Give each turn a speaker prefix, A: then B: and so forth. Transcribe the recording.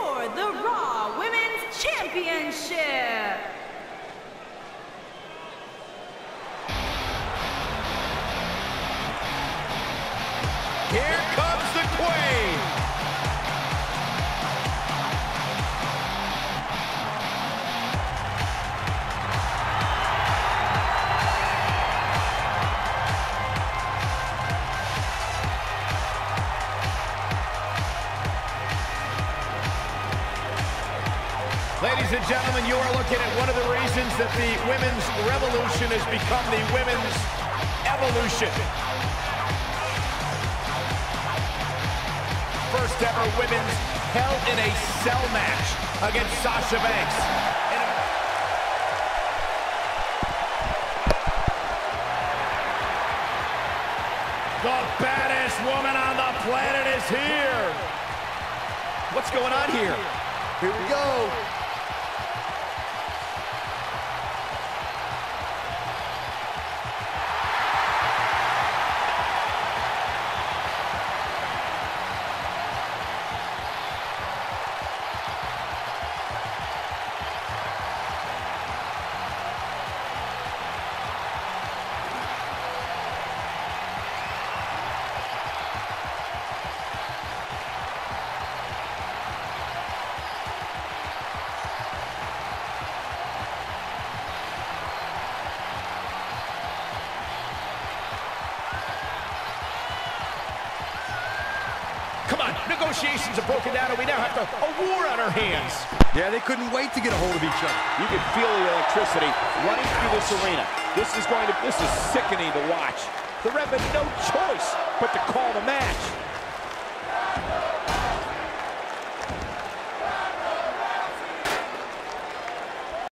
A: for the Raw Women's Championship.
B: Here Ladies and gentlemen, you are looking at one of the reasons that the women's revolution has become the women's evolution. First ever women's Hell in a Cell match against Sasha Banks. The baddest woman on the planet is here. What's going on here?
C: Here we go.
B: Come on, negotiations have broken down and we now have to, a war on our hands.
C: Yeah, they couldn't wait to get a hold of each other.
D: You can feel the electricity running through this arena. This is going to, this is sickening to watch. The ref had no choice but to call the match.